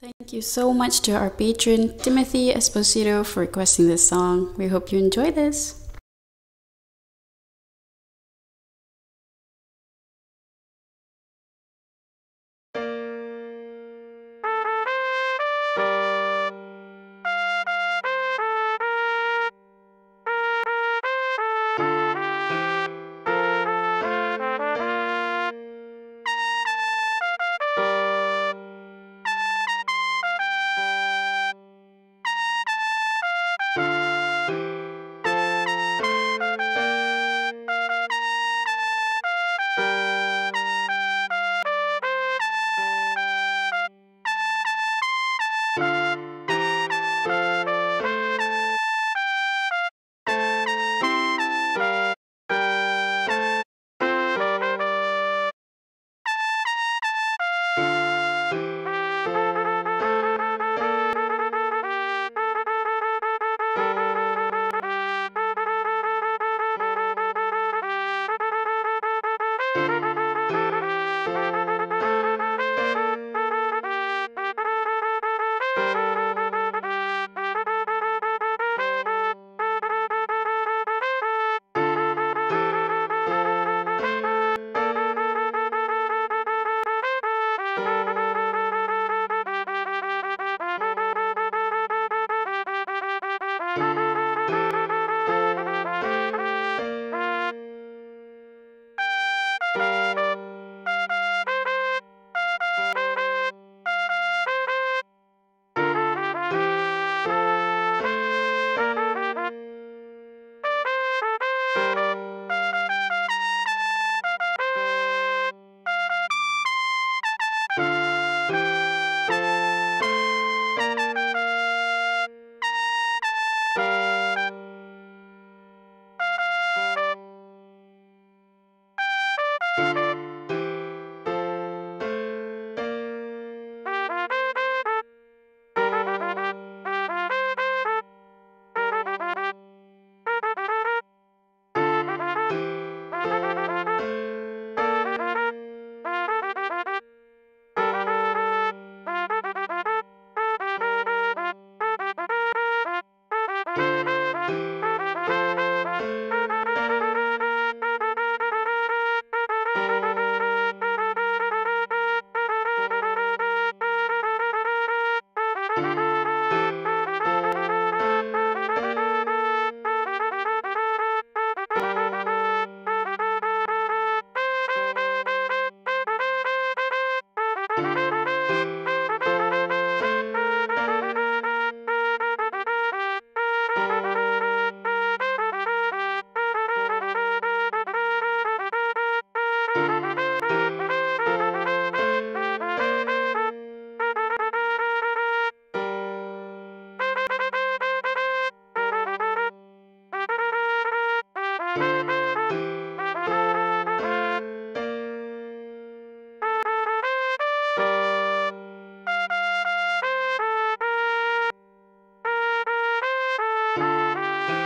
Thank you so much to our patron, Timothy Esposito, for requesting this song. We hope you enjoy this. thank you. Música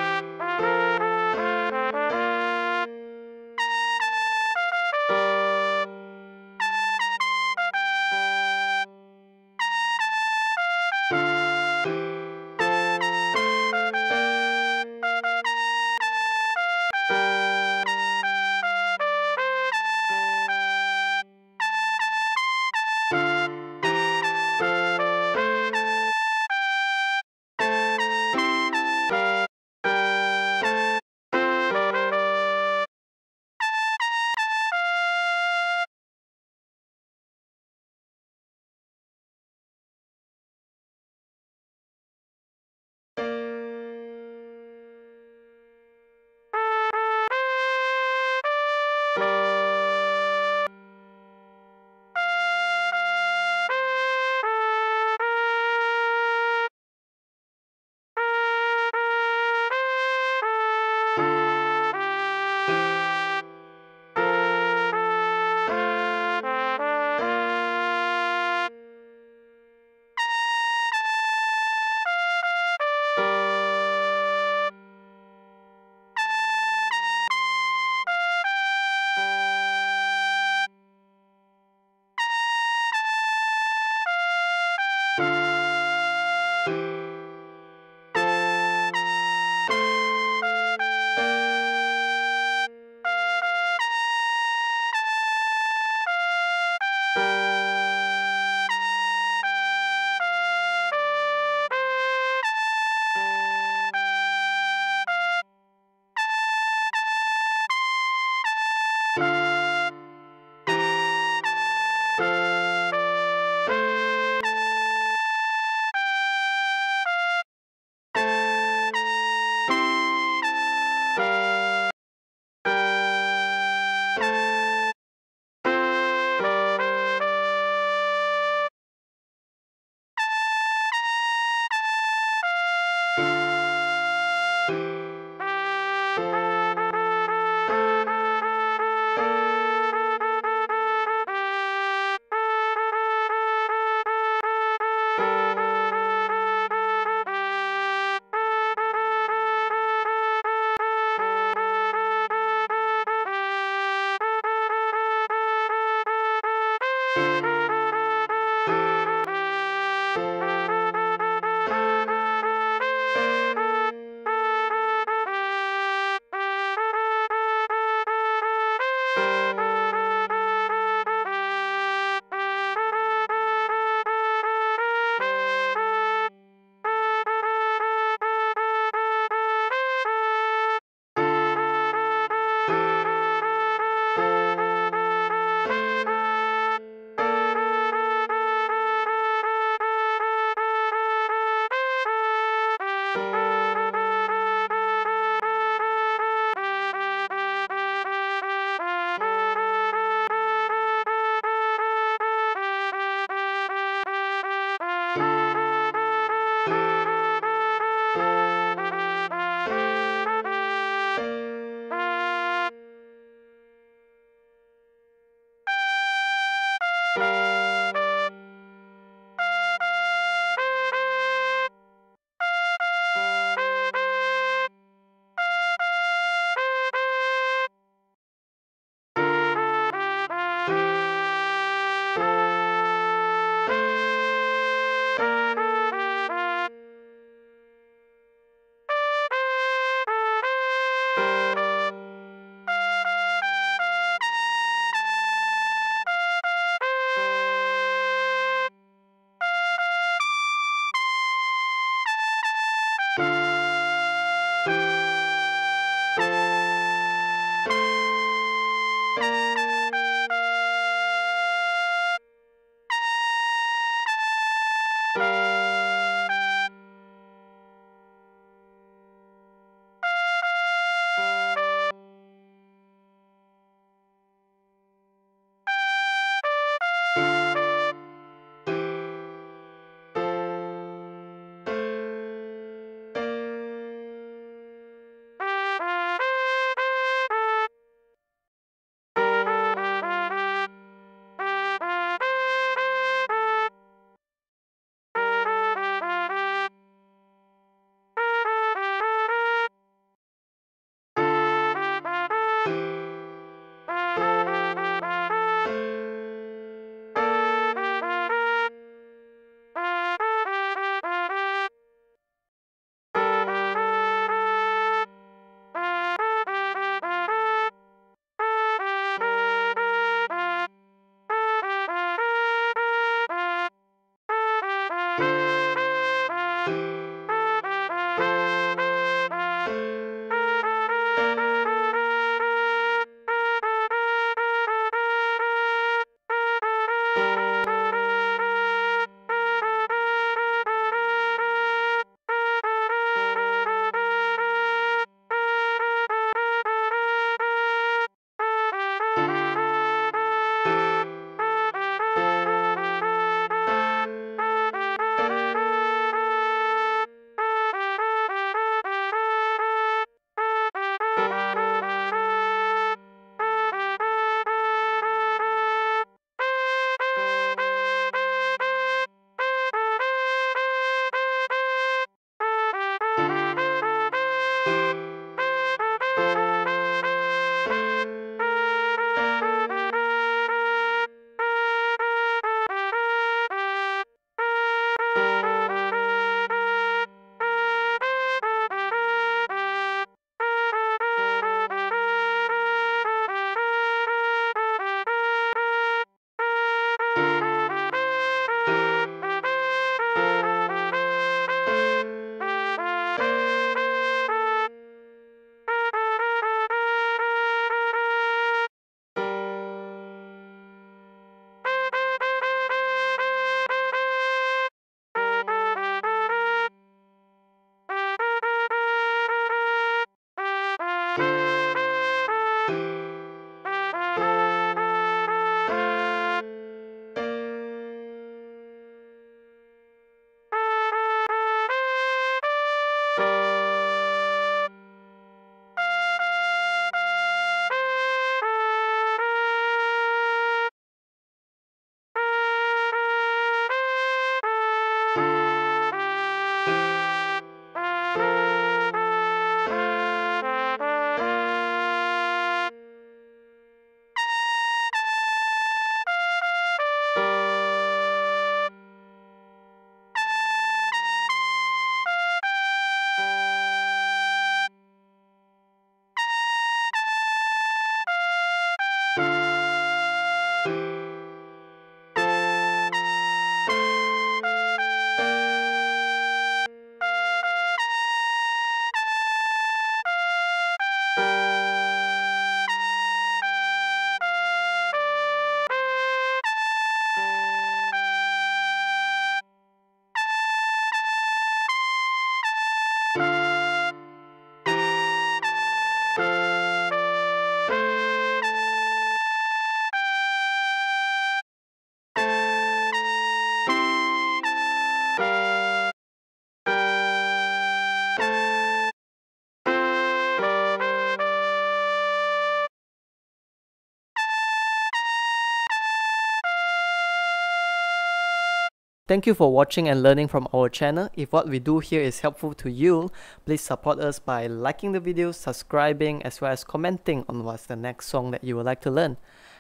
Thank you for watching and learning from our channel. If what we do here is helpful to you, please support us by liking the video, subscribing, as well as commenting on what's the next song that you would like to learn.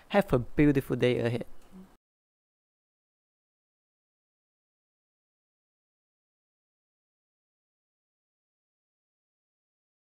Have a beautiful day ahead.